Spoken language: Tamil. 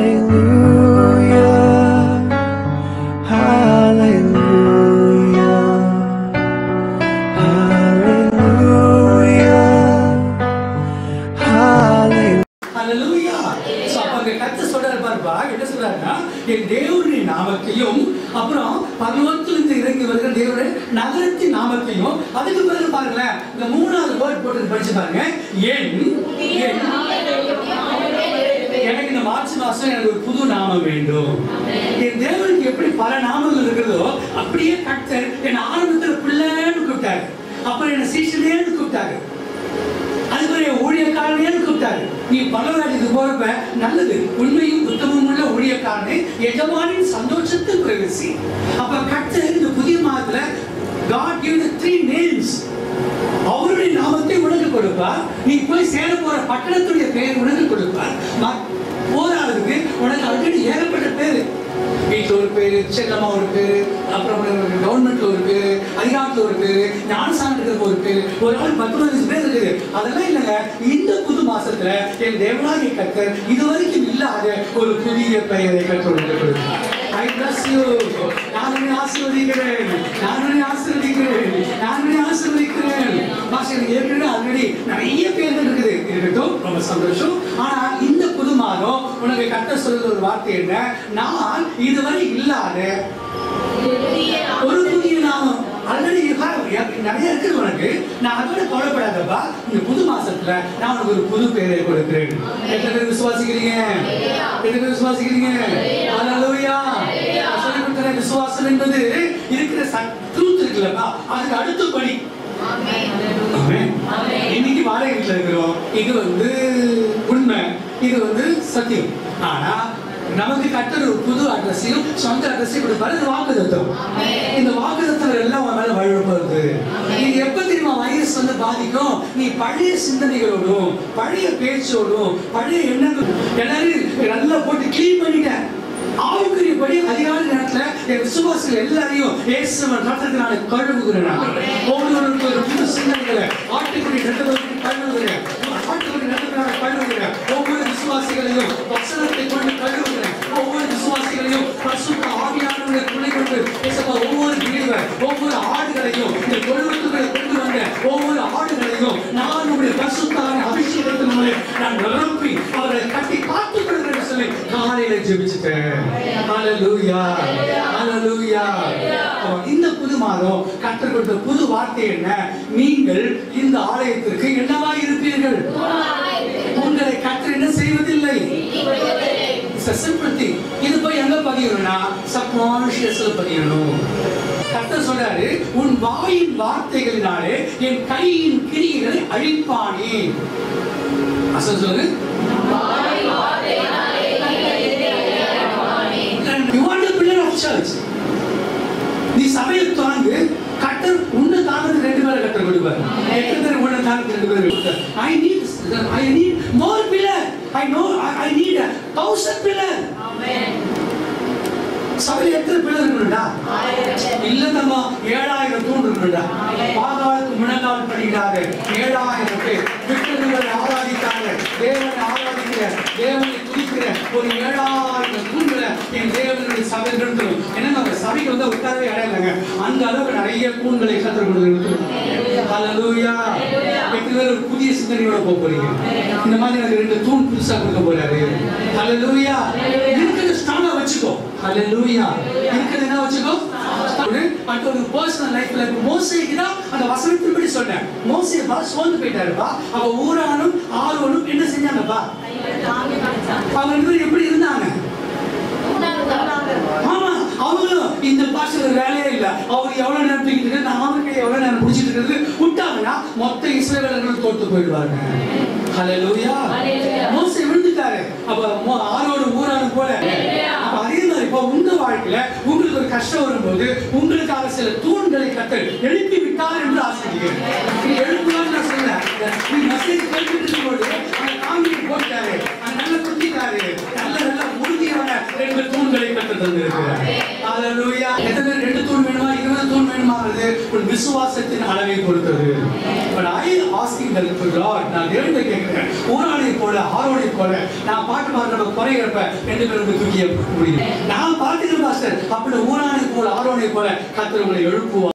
Hallelujah. Hallelujah. Hallelujah. Hallelujah. So அப்ப அங்க சொல்றாரு பாருப்பா என்ன சொல்றாருன்னா என் தேவனுடைய நாமத்தையும் அப்புறம் பரலோகத்திலிருந்து இறங்கி வருகிற தேவனுடைய நகரத்தின் நாமத்தையும் அதுக்கு பிறகு பாருங்களேன் இந்த மூணாவது வேர்ட் போட்டு படிச்சு பாருங்க என் என் மாசம் எனக்கு ஒரு புது நாமம் வேண்டும். என் தேவனுக்கு எப்படி பல நாமங்கள் இருக்கிறதோ அப்படியே கர்த்தர் என் ஆரம்பத்துல பிள்ளைன்னு கூப்பிட்டாரு. அப்புறம் என்ன சீசனேன்னு கூப்பிட்டாரு. அதுக்கு என் ஊழியக்காரனேன்னு கூப்பிட்டாரு. நீ பரவராஜத்துக்கு போறப்ப நல்லது. உண்மையும் உத்தமமும் உள்ள ஊழியக்காரனே எஜமானின் சந்தோஷத்தில் பிரவேசி. அப்ப கர்த்தர் இந்த புதிய மாதத்துல gave the three names. அவருடைய நாமத்தை உனக்கு கொடுப்பார். நீ போய் சேர போற பட்டணத்துடைய பெயர் உனக்கு கொடுப்பார் ம- போராடுறதுக்கு உனக்கு ஆல்ரெடி ஏகப்பட்ட பேரு வீட்டில் ஒரு பேரு செல்லம்மா ஒரு பேரு அப்புறம் கவர்மெண்ட்ல ஒரு பேரு அதிகாரத்துல ஒரு பேரு ஞானசானத்துக்கு ஒரு பேரு ஒரு ஆள் பத்து பதினஞ்சு பேர் இருக்குது. அதெல்லாம் இல்லைங்க. இந்த புது மாசத்துல என் தேவனாகிய கர்த்தர் இதுவரைக்கும் இல்லாத ஒரு புதிய பெயரை கற்றுக் கொடுத்தார் I bless you. ஆசீர்வதிக்கிறேன். ஆசீர்வதிக்கிறேன். ஆசீர்வதிக்கிறேன். பாஷை ஏற்கனவே ஆல்ரெடி நிறைய பேர் இருக்குது. இருக்கட்டும் ரொம்ப சந்தோஷம். ஆனா இந்த மாதம் உனக்கு கட்ட சொல்றது ஒரு வார்த்தை என்ன? நான் இதுவரை இல்லாத ஒரு புதிய நாமம். ஆல்ரெடி நிறைய இருக்குது உனக்கு. நான் அதோட கவலைப்படாதப்பா. இந்த புது மாசத்துல நான் உனக்கு ஒரு புது பேரை கொடுக்கிறேன். எத்தனை பேர் விசுவாசிக்கிறீங்க? எத்தனை பேர் விசுவாசிக்கிறீங்க? ஹalleluya சொல்லி கொடுக்கிற விசுவாசம் என்பது இருக்கிற ட்ரூத் இருக்குல்லப்பா. அதுக்கு அடுத்த படி. இன்னைக்கு வாடகை வீட்டுல இருக்கிறோம். இது வந்து உண்மை. இது வந்து சத்தியம். ஆனா நமக்கு கட்டற ஒரு புது அட்ரஸையும் சொந்த அட்ரஸையும் கொடுப்பாரு. இது வாக்குதத்தம் இந்த வாக்குதத்தம் எல்லாம் உன் மேல வழிபடுறது நீ எப்ப தெரியுமா? வைரஸ் வந்து பாதிக்கும். நீ பழைய சிந்தனைகளோடும் பழைய பேச்சோடும் பழைய எண்ணங்கள் எல்லாரும் நல்லா போட்டு கிளீன் பண்ணிட்டேன் ஆவுக்குரியபடி அதிகாலை நேரத்துல என் விசுவாசிகள் எல்லாரையும் இயேசுவின் ரத்தத்தினால கழுவுகிறேன் நான். ஒவ்வொருவருக்கும் ஒரு புது சிந்தனைகளை ஆட்டுக்குடி நடத்துவதற்கு கழுவுகிறேன் ஆட்டுக்குடி ரத்தத்தினால விசுவாசிகளையும் வசனத்தை கொண்டு கழுவுகிறேன் ஒவ்வொரு விசுவாசிகளையும் பரிசுத்த ஆவியானவர்களை துணை கொண்டு இயேசுப்பா ஒவ்வொரு வீடுகள் ஒவ்வொரு ஆடுகளையும் இந்த தொழுவத்துக்களை கொண்டு வந்த ஒவ்வொரு ஆடுகளையும் நான் உடைய பரிசுத்தான அபிஷேகத்தின் மூலம் நான் நிரப்பி அவர்களை கட்டி காத்துக் கொள்கிறேன் சொல்லி காலையில ஜெபிச்சுட்டேன். அலலூயா அலலூயா இந்த புது மாதம் கற்றுக் கொடுத்த புது வார்த்தை என்ன? நீங்கள் இந்த ஆலயத்திற்கு என்னவா இருப்பீர்கள் It's இது போய் எங்க பதியணும்னா சப்கான்சியஸ்ல பதியணும் கர்த்தர் சொல்றாரு உன் வாயின் வார்த்தைகளினாலே என் கையின் கிரியைகளை அழிப்பானே. அசல் சொல்லு நீ சபையை தாங்கு கட்டர் உன்னை தாங்கிறது ரெண்டு பேரை கட்டர் கொடுப்பார். எத்தனை பேர் உன்னை தாங்கிறது ரெண்டு பேரை கொடுப்பார்? I need I need more I know I need thousand pillar சபையில் எத்தனை பிள்ளை இருக்கணும்டா இல்ல தம்மா ஏழாயிரம் தூண் இருக்கணும்டா பாதாளத்துக்கு முழங்கால் படிக்கிறாங்க ஏழாயிரம் பேர் விக்கிரங்களை ஆராதித்தாங்க தேவனை ஆராதிக்கிற தேவனை துதிக்கிற ஒரு ஏழாயிரம் தூண்களை என் தேவனுடைய சபை நிறுத்தணும் ஏன்னா நம்ம சபைக்கு வந்து உட்காரவே இடம் இல்லைங்க அந்த அளவுக்கு நிறைய தூண்களை கற்றுக் கொடுக்கணும் ஹalleluya. எத்தனை பேர் புதிய சிந்தனையோட போக போறீங்க. இந்த மாதிரி எனக்கு ரெண்டு தூண் புதுசா கொடுக்க போறாரு. ஹalleluya. இருக்கிறது ஸ்ட்ராங்கா வச்சுக்கோ. ஹalleluya. இருக்கிறது என்ன வச்சுக்கோ? பட் ஒரு பர்சனல் லைஃப்ல மோசேக்கு தான் அந்த வசனத்தின்படி சொன்னேன் மோசே பா சோர்ந்து போயிட்டாருப்பா அவ ஊரானும் ஆரோனும் என்ன செஞ்சாங்கப்பா அவங்க ரெண்டு எப்படி இருந்தாங்க? ஆமா அவங்களும் இந்த பாஷையில வேலையே இல்ல. அவர் எவ்வளவு நேரம் தூக்கிட்டு இருக்கு நாமக்கே எவ்வளவு நேரம் முடிச்சிட்டு இருக்கிறது? விட்டாங்கன்னா மொத்த இஸ்ரேலர்களும் தோத்து போயிடுவாங்க. ஹalleluya மோசே விழுந்துட்டாரு அப்ப மோ- ஆரோடு ஊரானு போல அப்ப அதே மாதிரி இப்ப உங்க வாழ்க்கையில உங்களுக்கு ஒரு கஷ்டம் வரும்போது உங்களுக்காக சில தூண்களை கத்தல் எழுப்பி விட்டார் என்று ஆசிரியர். நீ எழுப்புவான்னு நான் சொன்னேன் நீ மெசேஜ் கேட்டுட்டு இருக்கும்போது அந்த காங்கிரி போட்டாரு. அந்த நல்ல குத்திட்டாரு. நல்ல நல்ல உறுதியான ரெண்டு தூண்களை கத்து தந்திருக்கிறார். ஹalleluya. எத்தனை ரெண்டு தூண் வேணுமா? இருபது தூண் வேணுமாறது உன் விசுவாசத்தின் அளவை பொறுத்தது but I asking the God, நான் தேவனை கேட்கிறேன். ஊரானை போல ஆரோனை போல நான் பாட்டு பாடுறப்ப குறைகிறப்ப ரெண்டு பேரும் தூக்கிய முடியும் நான் பார்த்துக்கிறேன் பாஸ்டர் அப்படி ஊரானை போல ஆரோனை போல கத்தர் உங்களை எழுப்புவார்.